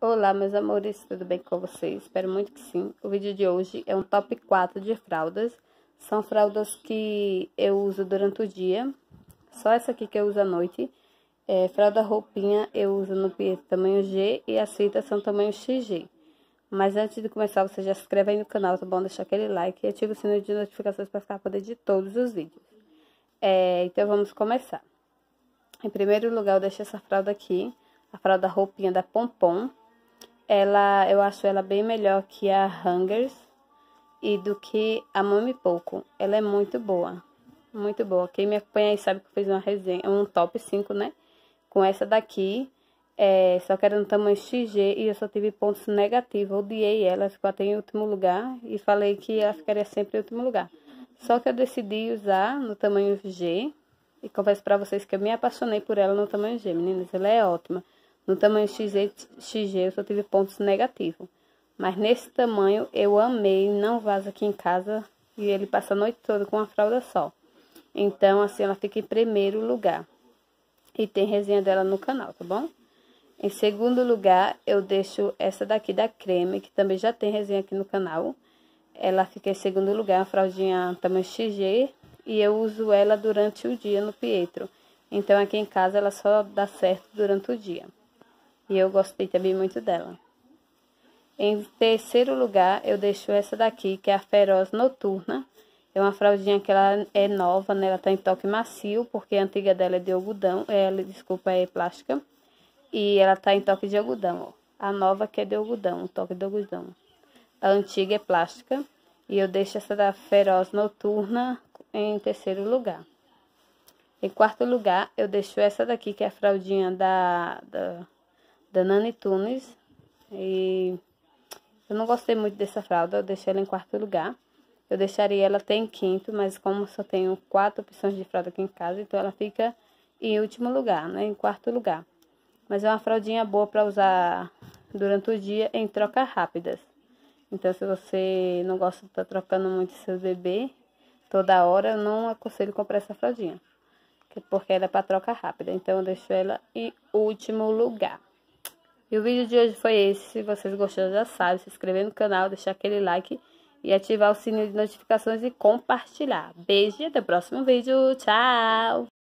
Olá, meus amores, tudo bem com vocês? Espero muito que sim. O vídeo de hoje é um top 4 de fraldas. São fraldas que eu uso durante o dia. Só essa aqui que eu uso à noite. É, fralda roupinha eu uso no tamanho G e as fitas são tamanho XG. Mas antes de começar, você já se inscreve aí no canal, tá bom? Deixa aquele like e ativa o sino de notificações para ficar poder de todos os vídeos. É, então vamos começar. Em primeiro lugar, eu deixo essa fralda aqui, a fralda roupinha da Pompom ela, eu acho ela bem melhor que a Hungers e do que a Mami Pouco. Ela é muito boa, muito boa. Quem me acompanha aí sabe que eu fiz uma resenha, um top 5, né? Com essa daqui, é, só que era no tamanho XG e eu só tive pontos negativos. Odiei ela, ficou até em último lugar e falei que ela ficaria sempre em último lugar. Só que eu decidi usar no tamanho G e confesso para vocês que eu me apaixonei por ela no tamanho G, meninas. Ela é ótima. No tamanho XG, eu só tive pontos negativos. Mas nesse tamanho eu amei, não vaza aqui em casa e ele passa a noite toda com uma fralda só. Então, assim, ela fica em primeiro lugar. E tem resenha dela no canal, tá bom? Em segundo lugar, eu deixo essa daqui da creme, que também já tem resenha aqui no canal. Ela fica em segundo lugar, uma fraldinha tamanho XG, e eu uso ela durante o dia no Pietro. Então, aqui em casa, ela só dá certo durante o dia. E eu gostei também muito dela. Em terceiro lugar, eu deixo essa daqui, que é a Feroz Noturna. É uma fraldinha que ela é nova, né? Ela tá em toque macio, porque a antiga dela é de algodão. Ela, desculpa, é plástica. E ela tá em toque de algodão, ó. A nova que é de algodão, toque de algodão. A antiga é plástica. E eu deixo essa da Feroz Noturna em terceiro lugar. Em quarto lugar, eu deixo essa daqui, que é a fraldinha da, da da Nani Tunes. E eu não gostei muito dessa fralda, eu deixei ela em quarto lugar. Eu deixaria ela até em quinto, mas como só tenho quatro opções de fralda aqui em casa, então ela fica em último lugar, né? Em quarto lugar. Mas é uma fraldinha boa para usar durante o dia em trocas rápidas. Então, se você não gosta de estar tá trocando muito seu bebê toda hora, eu não aconselho comprar essa fraldinha. Porque ela é para troca rápida. Então, eu deixo ela em último lugar. E o vídeo de hoje foi esse. Se vocês gostaram, já sabe, se inscrever no canal, deixar aquele like e ativar o sininho de notificações e compartilhar. Beijo e até o próximo vídeo. Tchau!